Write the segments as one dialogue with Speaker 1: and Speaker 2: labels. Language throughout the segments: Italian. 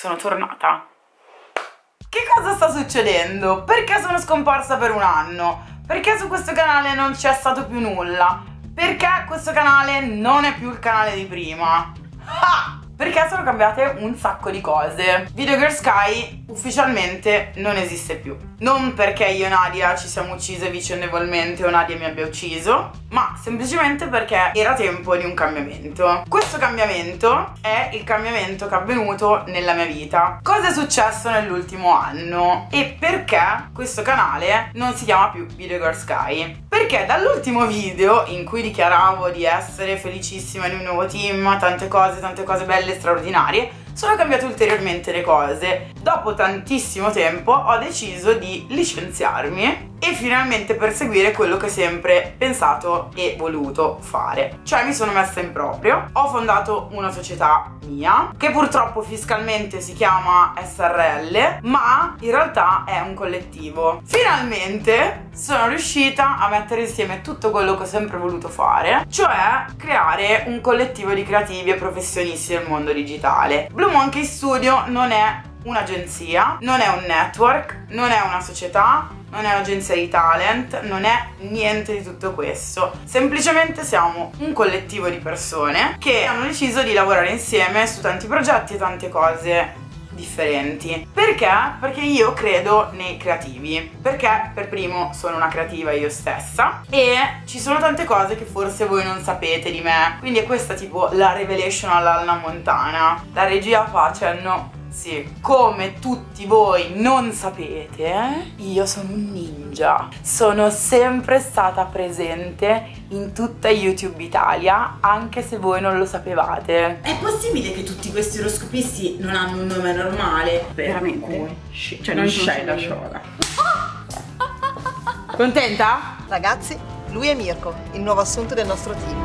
Speaker 1: sono tornata. Che cosa sta succedendo? Perché sono scomparsa per un anno? Perché su questo canale non c'è stato più nulla? Perché questo canale non è più il canale di prima? Ah! Perché sono cambiate un sacco di cose. Video Girl Sky ufficialmente non esiste più. Non perché io e Nadia ci siamo uccise vicendevolmente o Nadia mi abbia ucciso, ma semplicemente perché era tempo di un cambiamento. Questo cambiamento è il cambiamento che è avvenuto nella mia vita. Cosa è successo nell'ultimo anno e perché questo canale non si chiama più Video Girl Sky? Perché dall'ultimo video in cui dichiaravo di essere felicissima di un nuovo team, tante cose, tante cose belle, straordinarie, sono cambiate ulteriormente le cose. Dopo tantissimo tempo ho deciso di licenziarmi e finalmente perseguire quello che ho sempre pensato e voluto fare. Cioè mi sono messa in proprio, ho fondato una società mia che purtroppo fiscalmente si chiama SRL ma in realtà è un collettivo. Finalmente sono riuscita a mettere insieme tutto quello che ho sempre voluto fare, cioè creare un collettivo di creativi e professionisti del mondo digitale. Blue Monkey Studio non è un'agenzia, non è un network, non è una società, non è un'agenzia di talent, non è niente di tutto questo. Semplicemente siamo un collettivo di persone che hanno deciso di lavorare insieme su tanti progetti e tante cose differenti. Perché? Perché io credo nei creativi. Perché per primo sono una creativa io stessa e ci sono tante cose che forse voi non sapete di me. Quindi è questa tipo la revelation all'Alna Montana. La regia facendo sì, come tutti voi non sapete, io sono un ninja. Sono sempre stata presente in tutta YouTube Italia, anche se voi non lo sapevate.
Speaker 2: È possibile che tutti questi oroscopisti non hanno un nome normale?
Speaker 1: Veramente?
Speaker 2: Cioè non c'è da sciola.
Speaker 1: Contenta?
Speaker 3: Ragazzi, lui è Mirko, il nuovo assunto del nostro team.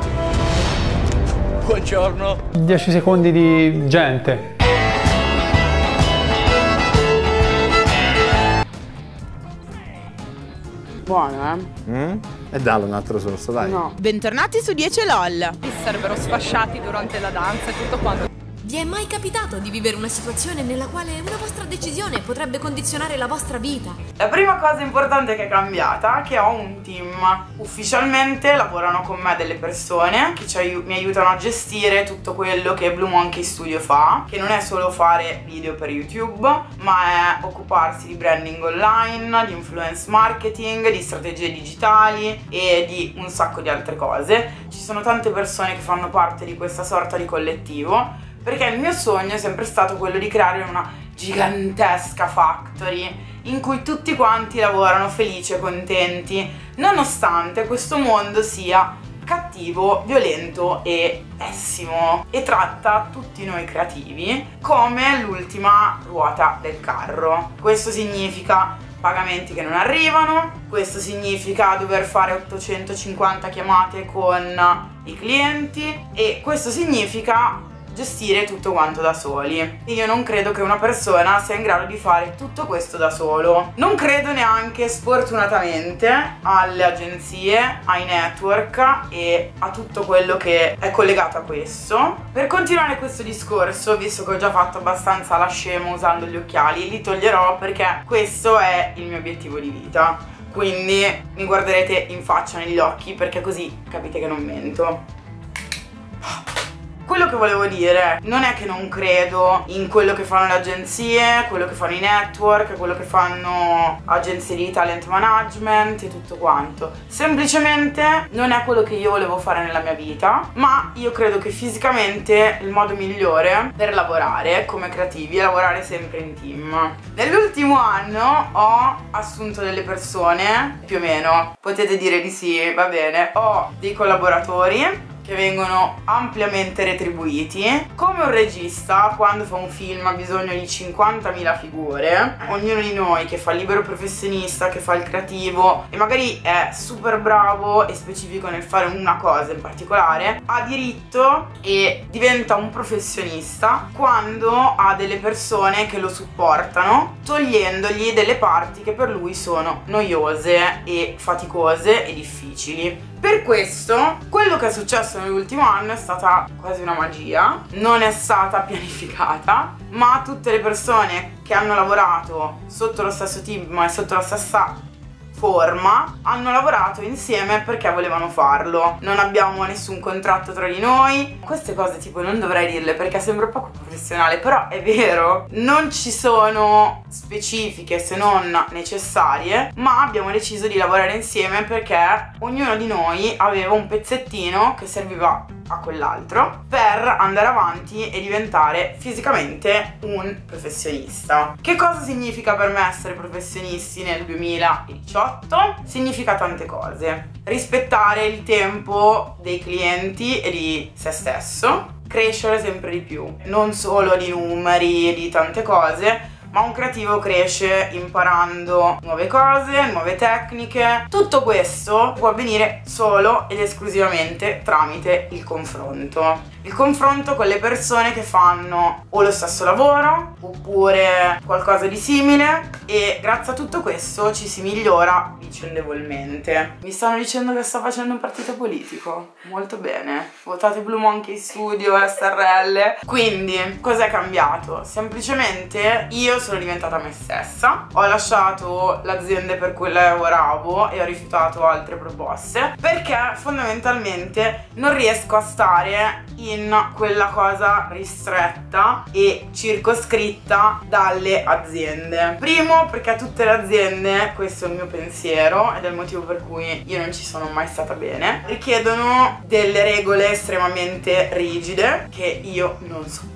Speaker 4: Buongiorno.
Speaker 5: 10 secondi di gente.
Speaker 1: Buono, eh?
Speaker 4: Mm? E dallo un altro sorso, dai.
Speaker 1: No.
Speaker 6: Bentornati su 10 LOL.
Speaker 7: sarebbero sfasciati durante la danza e tutto quanto.
Speaker 8: Vi è mai capitato di vivere una situazione nella quale una vostra decisione potrebbe condizionare la vostra vita?
Speaker 1: La prima cosa importante che è cambiata è che ho un team. Ufficialmente lavorano con me delle persone che ci, mi aiutano a gestire tutto quello che Blue Monkey Studio fa, che non è solo fare video per YouTube, ma è occuparsi di branding online, di influence marketing, di strategie digitali e di un sacco di altre cose. Ci sono tante persone che fanno parte di questa sorta di collettivo perché il mio sogno è sempre stato quello di creare una gigantesca factory in cui tutti quanti lavorano felici e contenti, nonostante questo mondo sia cattivo, violento e pessimo e tratta tutti noi creativi come l'ultima ruota del carro. Questo significa pagamenti che non arrivano, questo significa dover fare 850 chiamate con i clienti e questo significa gestire tutto quanto da soli. Io non credo che una persona sia in grado di fare tutto questo da solo. Non credo neanche sfortunatamente alle agenzie, ai network e a tutto quello che è collegato a questo. Per continuare questo discorso, visto che ho già fatto abbastanza la scema usando gli occhiali, li toglierò perché questo è il mio obiettivo di vita. Quindi mi guarderete in faccia negli occhi perché così capite che non mento. Quello che volevo dire non è che non credo in quello che fanno le agenzie, quello che fanno i network, quello che fanno agenzie di talent management e tutto quanto. Semplicemente non è quello che io volevo fare nella mia vita, ma io credo che fisicamente il modo migliore per lavorare come creativi è lavorare sempre in team. Nell'ultimo anno ho assunto delle persone, più o meno, potete dire di sì, va bene, ho dei collaboratori che vengono ampiamente retribuiti. Come un regista, quando fa un film ha bisogno di 50.000 figure, ognuno di noi che fa il libero professionista, che fa il creativo e magari è super bravo e specifico nel fare una cosa in particolare, ha diritto e diventa un professionista quando ha delle persone che lo supportano, togliendogli delle parti che per lui sono noiose e faticose e difficili. Per questo, quello che è successo nell'ultimo anno è stata quasi una magia, non è stata pianificata, ma tutte le persone che hanno lavorato sotto lo stesso team e sotto la stessa forma hanno lavorato insieme perché volevano farlo. Non abbiamo nessun contratto tra di noi. Queste cose tipo non dovrei dirle perché sembra poco professionale però è vero non ci sono specifiche se non necessarie ma abbiamo deciso di lavorare insieme perché ognuno di noi aveva un pezzettino che serviva a quell'altro per andare avanti e diventare fisicamente un professionista. Che cosa significa per me essere professionisti nel 2018? Significa tante cose. Rispettare il tempo dei clienti e di se stesso, crescere sempre di più, non solo di numeri e di tante cose, ma un creativo cresce imparando nuove cose, nuove tecniche. Tutto questo può avvenire solo ed esclusivamente tramite il confronto. Il confronto con le persone che fanno o lo stesso lavoro oppure qualcosa di simile e grazie a tutto questo ci si migliora vicendevolmente. Mi stanno dicendo che sto facendo un partito politico. Molto bene. Votate Blue Monkey Studio, SRL. Quindi, cos'è cambiato? Semplicemente io sono diventata me stessa, ho lasciato l'azienda per cui lavoravo e ho rifiutato altre proposte perché fondamentalmente non riesco a stare in quella cosa ristretta e circoscritta dalle aziende. Primo perché tutte le aziende, questo è il mio pensiero ed è il motivo per cui io non ci sono mai stata bene, richiedono delle regole estremamente rigide che io non so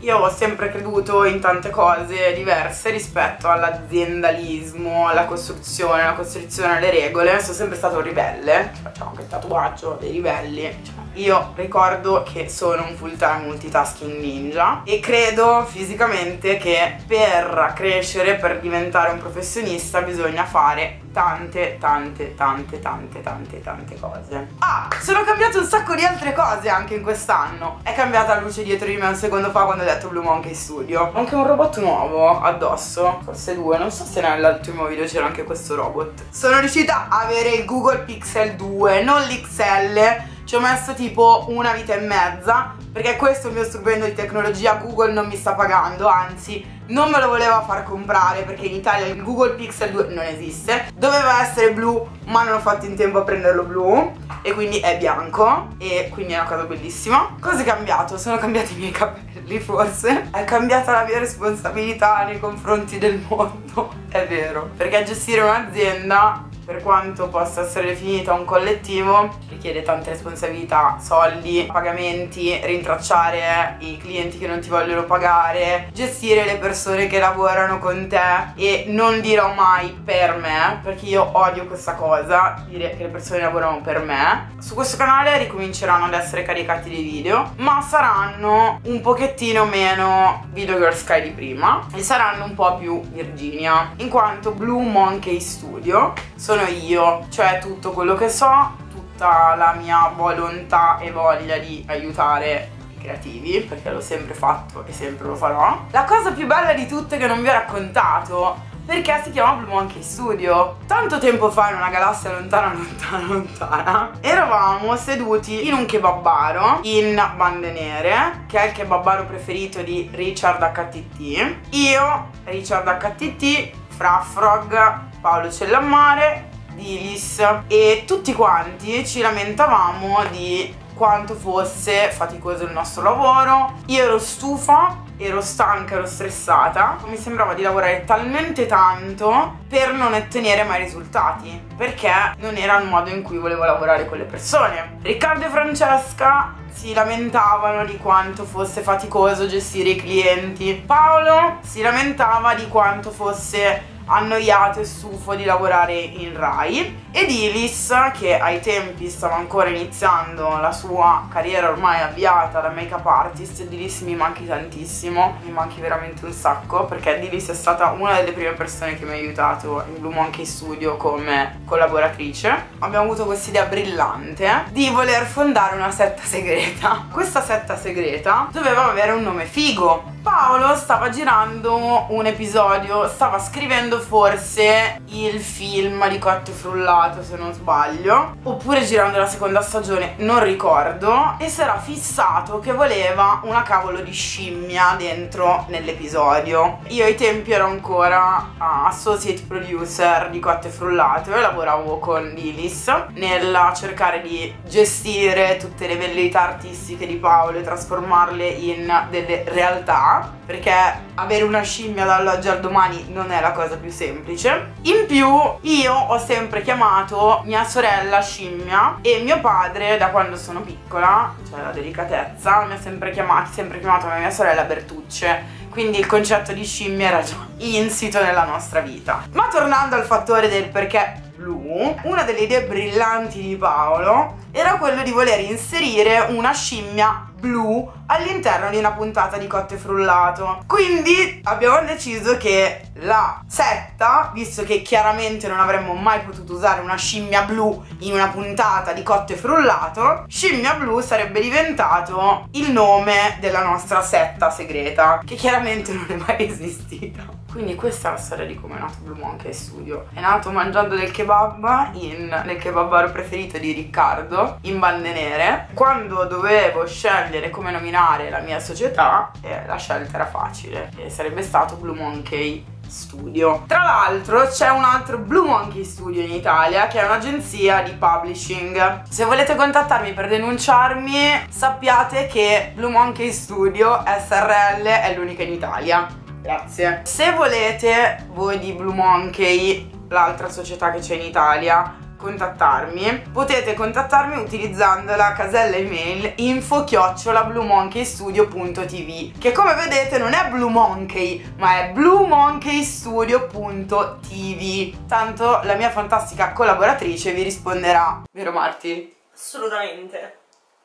Speaker 1: io ho sempre creduto in tante cose diverse rispetto all'aziendalismo, alla costruzione, alla costruzione alle regole. Sono sempre stato un ribelle, facciamo anche il tatuaggio dei ribelli. Cioè, io ricordo che sono un full time multitasking ninja e credo fisicamente che per crescere, per diventare un professionista bisogna fare tante, tante, tante, tante, tante, tante cose. Ah, sono cambiate un sacco di altre cose anche in quest'anno. È cambiata la luce dietro di me un secondo fa quando ho detto Blue Monkey Studio. Anche un robot nuovo addosso, forse due, non so se nell'ultimo video c'era anche questo robot. Sono riuscita a avere il Google Pixel 2, non l'XL ci ho messo tipo una vita e mezza perché questo è il mio strumento di tecnologia Google non mi sta pagando anzi non me lo voleva far comprare perché in Italia il Google Pixel 2 non esiste. Doveva essere blu ma non ho fatto in tempo a prenderlo blu e quindi è bianco e quindi è una cosa bellissima. Cosa è cambiato? sono cambiati i miei capelli forse. È cambiata la mia responsabilità nei confronti del mondo. È vero. Perché gestire un'azienda per quanto possa essere definita un collettivo, richiede tante responsabilità, soldi, pagamenti, rintracciare i clienti che non ti vogliono pagare, gestire le persone che lavorano con te e non dirò mai per me, perché io odio questa cosa, dire che le persone lavorano per me. Su questo canale ricominceranno ad essere caricati dei video, ma saranno un pochettino meno Video Girl Sky di prima e saranno un po' più Virginia, in quanto Blue Monkey Studio sono sono io, cioè tutto quello che so, tutta la mia volontà e voglia di aiutare creativi, perché l'ho sempre fatto e sempre lo farò. La cosa più bella di tutte che non vi ho raccontato perché si chiama Blue Monkey Studio. Tanto tempo fa in una galassia lontana, lontana, lontana, eravamo seduti in un kebabaro in Bande Nere, che è il kebabaro preferito di Richard HTT. Io, Richard HTT, Frafrog, Paolo Cellammare Dilis e tutti quanti ci lamentavamo di quanto fosse faticoso il nostro lavoro. Io ero stufa, ero stanca, ero stressata. Mi sembrava di lavorare talmente tanto per non ottenere mai risultati, perché non era il modo in cui volevo lavorare con le persone. Riccardo e Francesca si lamentavano di quanto fosse faticoso gestire i clienti. Paolo si lamentava di quanto fosse annoiato e stufo di lavorare in Rai. Ed Ilis che ai tempi stava ancora iniziando la sua carriera ormai avviata da make up artist Ilis mi manchi tantissimo mi manchi veramente un sacco perché Ilis è stata una delle prime persone che mi ha aiutato in Blue Monkey Studio come collaboratrice. Abbiamo avuto questa idea brillante di voler fondare una setta segreta. Questa setta segreta doveva avere un nome figo. Paolo stava girando un episodio, stava scrivendo forse il film di Cotto Frullato se non sbaglio, oppure girando la seconda stagione, non ricordo, e era fissato che voleva una cavolo di scimmia dentro nell'episodio. Io ai tempi ero ancora associate producer di Cotto Frullato e lavoravo con Lilis nel cercare di gestire tutte le velleità artistiche di Paolo e trasformarle in delle realtà perché avere una scimmia dall'oggi al domani non è la cosa più semplice. In più io ho sempre chiamato mia sorella scimmia e mio padre da quando sono piccola cioè la delicatezza mi ha sempre chiamato, sempre chiamato mia sorella Bertucce. Quindi il concetto di scimmia era già insito nella nostra vita. Ma tornando al fattore del perché blu, una delle idee brillanti di Paolo era quello di voler inserire una scimmia blu all'interno di una puntata di Cotte Frullato. Quindi abbiamo deciso che la setta, visto che chiaramente non avremmo mai potuto usare una scimmia blu in una puntata di Cotte Frullato, scimmia blu sarebbe diventato il nome della nostra setta segreta, che chiaramente non è mai esistita. Quindi questa è la storia di come è nato Blue Monkey Studio. È nato mangiando del kebab in, nel kebabaro preferito di Riccardo, in bande nere. Quando dovevo scegliere come nominare la mia società, eh, la scelta era facile. E sarebbe stato Blue Monkey Studio. Tra l'altro c'è un altro Blue Monkey Studio in Italia che è un'agenzia di publishing. Se volete contattarmi per denunciarmi sappiate che Blue Monkey Studio SRL è l'unica in Italia. Grazie. Se volete voi di Blue Monkey, l'altra società che c'è in Italia, contattarmi potete contattarmi utilizzando la casella email info bluemonkeystudio.tv che come vedete non è Blue Monkey ma è bluemonkeystudio.tv tanto la mia fantastica collaboratrice vi risponderà vero Marti?
Speaker 2: Assolutamente.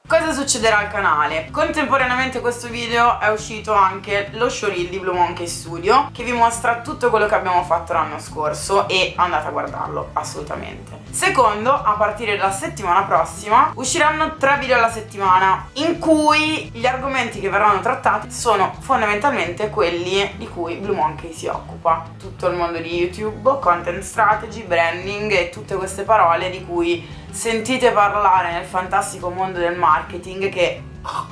Speaker 1: Cosa succederà al canale? Contemporaneamente a questo video è uscito anche lo showreel di Blue Monkey Studio che vi mostra tutto quello che abbiamo fatto l'anno scorso e andate a guardarlo assolutamente. Secondo, a partire dalla settimana prossima usciranno tre video alla settimana in cui gli argomenti che verranno trattati sono fondamentalmente quelli di cui Blue Monkey si occupa. Tutto il mondo di YouTube, content strategy, branding e tutte queste parole di cui sentite parlare nel fantastico mondo del marketing che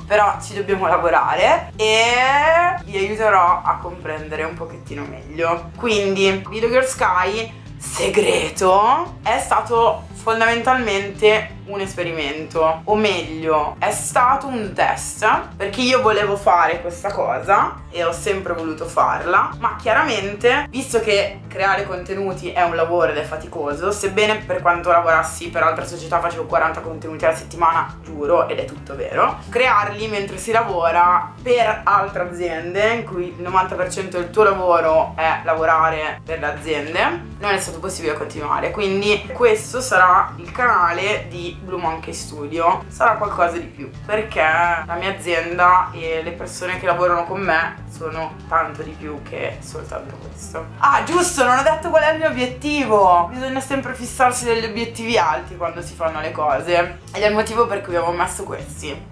Speaker 1: però ci dobbiamo lavorare e vi aiuterò a comprendere un pochettino meglio. Quindi Video Girl Sky segreto è stato fondamentalmente un esperimento. O meglio è stato un test perché io volevo fare questa cosa e ho sempre voluto farla ma chiaramente visto che creare contenuti è un lavoro ed è faticoso sebbene per quanto lavorassi per altre società facevo 40 contenuti alla settimana giuro ed è tutto vero crearli mentre si lavora per altre aziende in cui il 90% del tuo lavoro è lavorare per le aziende non è stato possibile continuare. Quindi questo sarà il canale di Blue Monkey Studio sarà qualcosa di più perché la mia azienda e le persone che lavorano con me sono tanto di più che soltanto questo. Ah giusto non ho detto qual è il mio obiettivo. Bisogna sempre fissarsi degli obiettivi alti quando si fanno le cose ed è il motivo per cui avevo messo questi.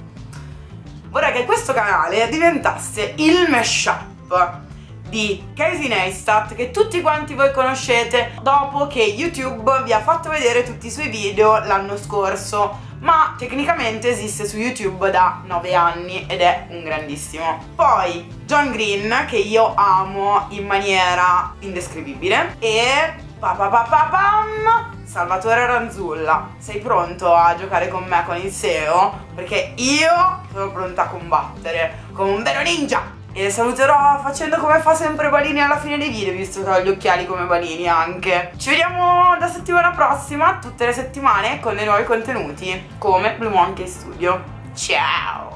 Speaker 1: Vorrei che questo canale diventasse il mashup di Casey Neistat che tutti quanti voi conoscete dopo che YouTube vi ha fatto vedere tutti i suoi video l'anno scorso ma tecnicamente esiste su YouTube da 9 anni ed è un grandissimo. Poi John Green che io amo in maniera indescrivibile e pa pa pa pa pam Salvatore Ranzulla, sei pronto a giocare con me con il SEO? Perché io sono pronta a combattere come un vero ninja! E saluterò facendo come fa sempre Balini alla fine dei video Visto che ho gli occhiali come Balini anche. Ci vediamo la settimana prossima Tutte le settimane con dei nuovi contenuti Come Blue Monkey Studio. Ciao